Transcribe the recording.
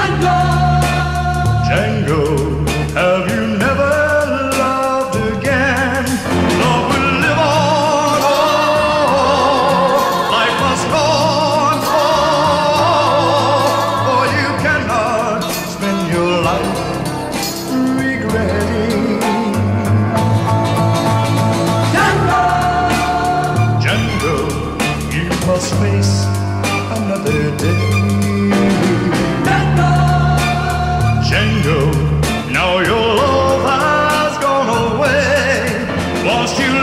Django! you